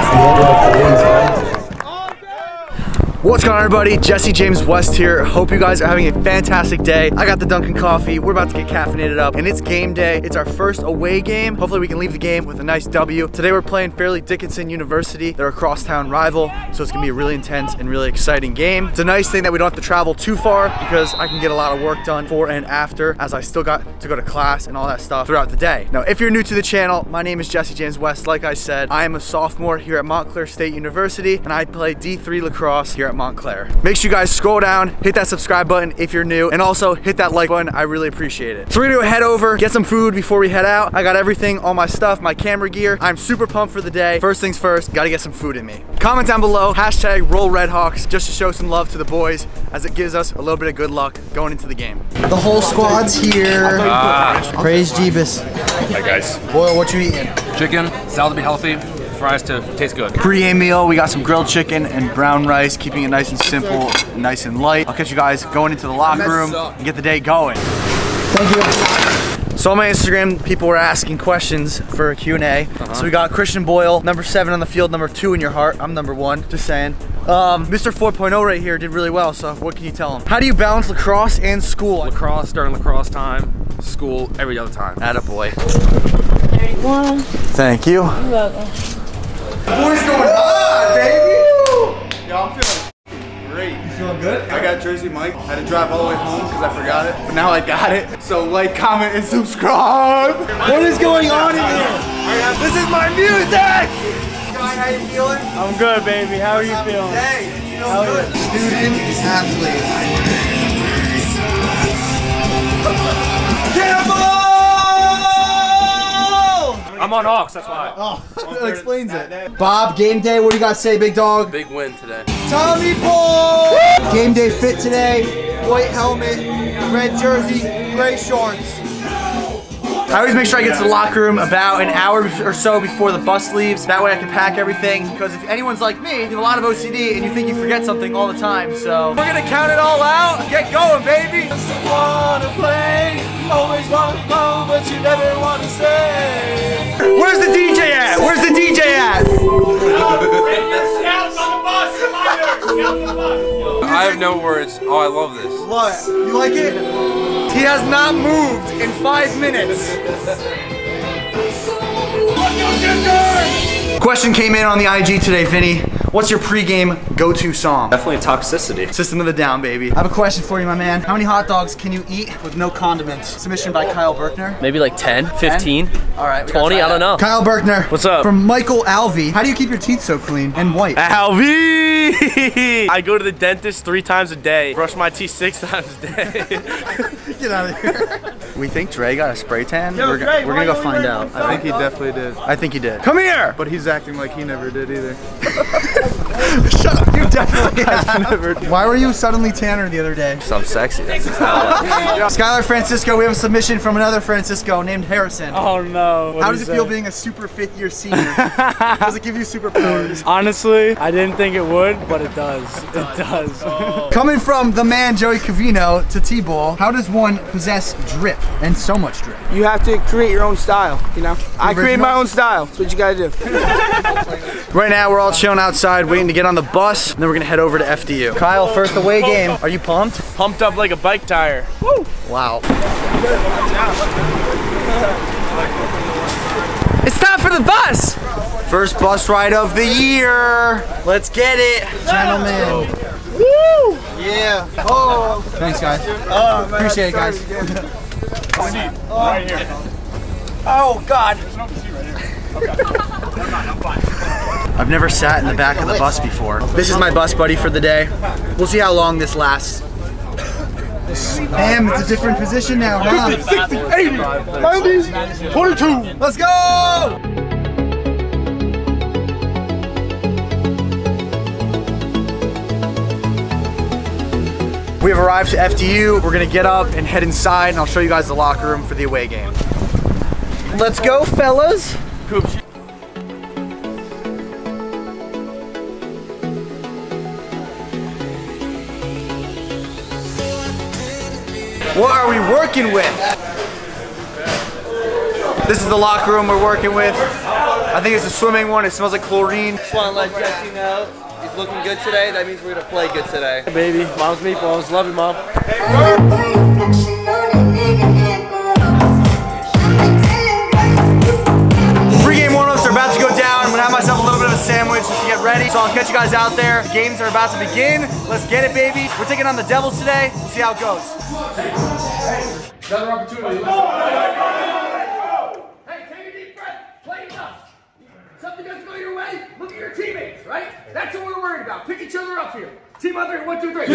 that's the end of today's content. What's going on everybody? Jesse James West here. Hope you guys are having a fantastic day. I got the Dunkin' coffee. We're about to get caffeinated up and it's game day. It's our first away game. Hopefully we can leave the game with a nice W. Today we're playing Fairleigh Dickinson University. They're a crosstown rival, so it's gonna be a really intense and really exciting game. It's a nice thing that we don't have to travel too far because I can get a lot of work done for and after as I still got to go to class and all that stuff throughout the day. Now, if you're new to the channel, my name is Jesse James West. Like I said, I am a sophomore here at Montclair State University and I play D3 lacrosse here at Montclair. Make sure you guys scroll down, hit that subscribe button if you're new, and also hit that like button. I really appreciate it. So we're gonna head over, get some food before we head out. I got everything, all my stuff, my camera gear. I'm super pumped for the day. First things first, gotta get some food in me. Comment down below, hashtag roll Redhawks, just to show some love to the boys as it gives us a little bit of good luck going into the game. The whole squad's here. Ah. Praise Jeebus. Hi guys. Boyle, what you eating? Chicken, salad to be healthy, fries to taste good. Pre-game meal, we got some grilled chicken and brown rice, keeping it nice and simple, nice and light. I'll catch you guys going into the locker room and get the day going. Thank you. So on my Instagram, people were asking questions for a Q&A. So we got Christian Boyle, number seven on the field, number two in your heart. I'm number one, just saying. Um, Mr. 4.0 right here did really well, so what can you tell him? How do you balance lacrosse and school? Lacrosse during lacrosse time, school every other time. Attaboy. 31. Thank you. You're welcome. Boys going hard, baby! Yo, I'm feeling great. You feeling good? I got Jersey Mike. I had to drive all the way home because I forgot it. But now I got it. So like, comment, and subscribe. What is going on in here? This is my music! Guy, how you feeling? I'm good, baby. How are you feeling? Hey, you feeling good. Student athlete. I'm on aux, that's why. Oh, that explains it. Bob, game day, what do you got to say, big dog? Big win today. Tommy Paul! Game day fit today. White helmet, red jersey, gray shorts. I always make sure I get to the locker room about an hour or so before the bus leaves. That way I can pack everything. Because if anyone's like me, you have a lot of OCD and you think you forget something all the time. So we're gonna count it all out. Get going, baby. I have no words. Oh, I love this. What? You like it? He has not moved in five minutes. Question came in on the IG today, Vinny. What's your pregame go-to song? Definitely toxicity. System of the Down, baby. I have a question for you, my man. How many hot dogs can you eat with no condiments? Submission by Kyle Berkner. Maybe like 10, 15, All right, 20, I don't know. Kyle Berkner. What's up? From Michael Alvey. How do you keep your teeth so clean and white? Alvy! I go to the dentist three times a day, brush my teeth six times a day. Get out of here. we think Dre got a spray tan. Yo, we're Dre, we're gonna go find out. I think he definitely did. I think he did. Come here! But he's acting like he never did either. Shut up, you definitely have. never. Why were you suddenly tanner the other day? So I'm sexy. That's just how I like it. Skylar Francisco, we have a submission from another Francisco named Harrison. oh no. How does it feel being a super fifth year senior? does it give you superpowers? Honestly, I didn't think it would, but it does. It does. Oh. Coming from the man Joey Cavino to T-Ball, how does one possess drip and so much drip? You have to create your own style, you know? I create my own style. That's what you gotta do. Right now, we're all chilling outside, waiting to get on the bus, and then we're gonna head over to FDU. Kyle, first away game. Are you pumped? Pumped up like a bike tire. Wow. It's time for the bus! First bus ride of the year. Let's get it. Gentlemen. Woo! Yeah. Oh. Thanks, guys. Oh, Appreciate it, guys. Oh, God. I've never sat in the back of the bus before. This is my bus buddy for the day. We'll see how long this lasts. Damn, it's a different position now, huh? 60, 80, 90, 22. Let's go! We have arrived to FDU. We're gonna get up and head inside and I'll show you guys the locker room for the away game. Let's go, fellas. What are we working with? This is the locker room we're working with. I think it's a swimming one. It smells like chlorine. Just want to let Jesse know he's looking good today. That means we're gonna play good today. Baby, mom's meatballs. Love you, mom. Pre-game So I'll catch you guys out there. The games are about to begin. Let's get it, baby. We're taking on the Devils today. We'll see how it goes. Hey, take a deep breath. Play tough. Something doesn't go your way, look at your teammates, right? That's what we're worried about. Pick each other up here. Team on three. One, two, three.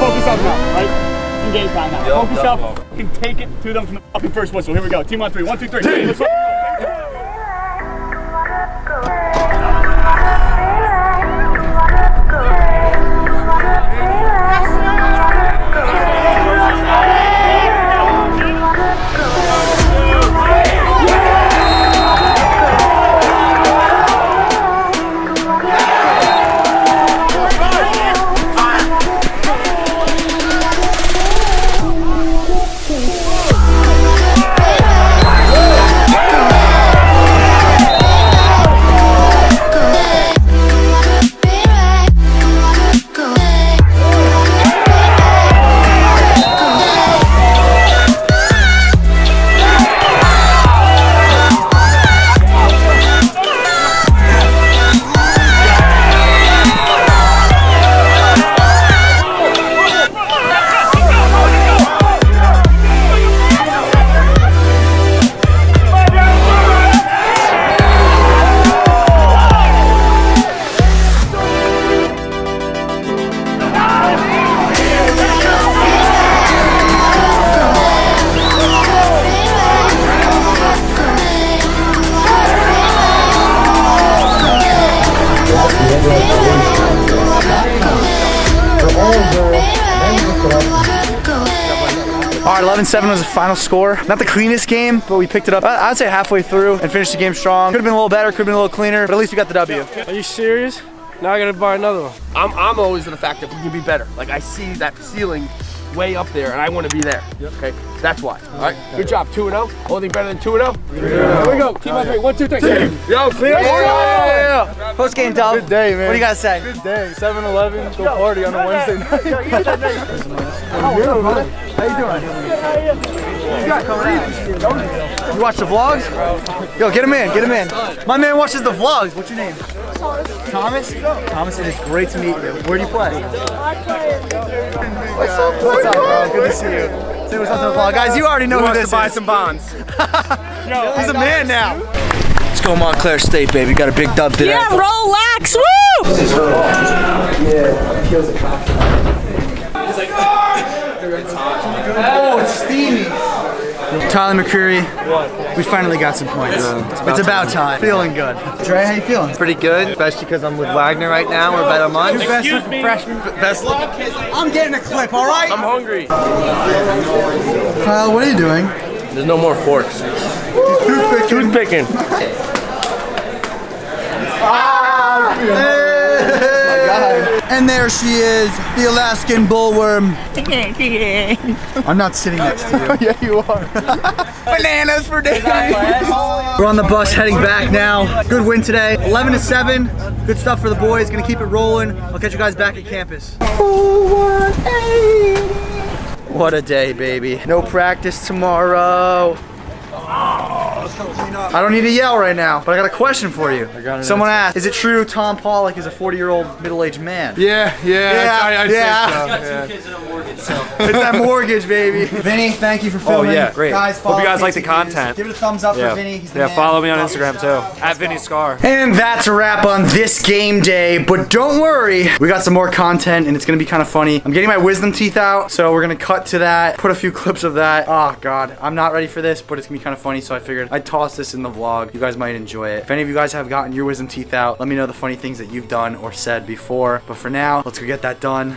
Focus up now, right? Engage right now. focus up. You can take it to them from the fucking first whistle. Here we go. Team on three. One, two, three. Let's 11-7 was the final score. Not the cleanest game, but we picked it up, I- I'd say halfway through and finished the game strong. Could have been a little better, could have been a little cleaner, but at least we got the W. Are you serious? Now I gotta buy another one. I'm, I'm always in the fact that we can be better. Like I see that ceiling way up there, and I want to be there. yep. Okay, that's why. All right, good job. Two and zero. Only better than two and zero. Here we go. Team on three. One, two, three. Yo, clear. Yeah. Post game, Dub. Good day, man. What do you guys say? Good day. 7-Eleven, go party on a Wednesday night. How you doing, brother? How you doing? You got coming You watch the vlogs? Yo, get him in, get him in. My man watches the vlogs. What's your name? Thomas. Thomas, it is great to meet you. Where do you play? What's up, What's up, bro? Good to see you. Say what's up to the vlog. Guys, you already know who wants this to buy is. some bonds. He's a man now. Let's go Montclair State, baby. Got a big dub today. Yeah, relax. Woo! Oh, it's steamy. Tyler McCreary, we finally got some points. it's about time. Feeling good. Trey, how you feeling? Pretty good, especially because I'm with Wagner right now. We're better months. Best looking freshman. Best. I'm getting a clip, all right? I'm hungry. Kyle, what are you doing? There's no more forks. Tooth picking. And there she is, the Alaskan bullworm. I'm not sitting next to you. yeah, you are. Bananas for days. We're on the bus heading back now. Good win today. 11 to 7. Good stuff for the boys. Gonna keep it rolling. I'll catch you guys back at campus. What a day, baby. No practice tomorrow. I don't need to yell right now, but I got a question for you. Someone asked, is it true Tom Pollock is a 40-year-old middle-aged man? Yeah, yeah, Yeah, I, I'd yeah. say so. Yeah. Mortgage, so. It's that mortgage, baby. Vinny, thank you for filming. Oh, yeah, great. Guys, Hope follow you guys like the content. Give it a thumbs up Yeah. for Vinny. He's the Yeah, man. follow me on Instagram too. At Vinny Scar. And that's a wrap on this game day. But don't worry, we got some more content and it's gonna be kind of funny. I'm getting my wisdom teeth out, so we're gonna cut to that, put a few clips of that. Oh god, I'm not ready for this, but it's gonna be kind of funny, so I figured I'd toss this in the vlog. You guys might enjoy it. If any of you guys have gotten your wisdom teeth out, let me know the funny things that you've done or said before. But for now, let's go get that done.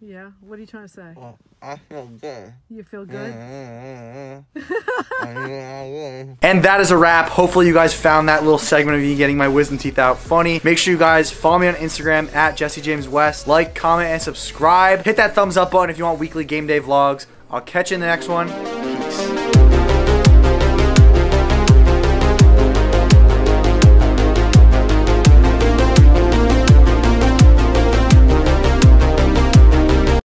Yeah. What are you trying to say? I feel good. You feel good? And that is a wrap. Hopefully you guys found that little segment of me getting my wisdom teeth out funny. Make sure you guys follow me on Instagram at Jesse James West. Like, comment, and subscribe. Hit that thumbs up button if you want weekly game day vlogs. I'll catch you in the next one.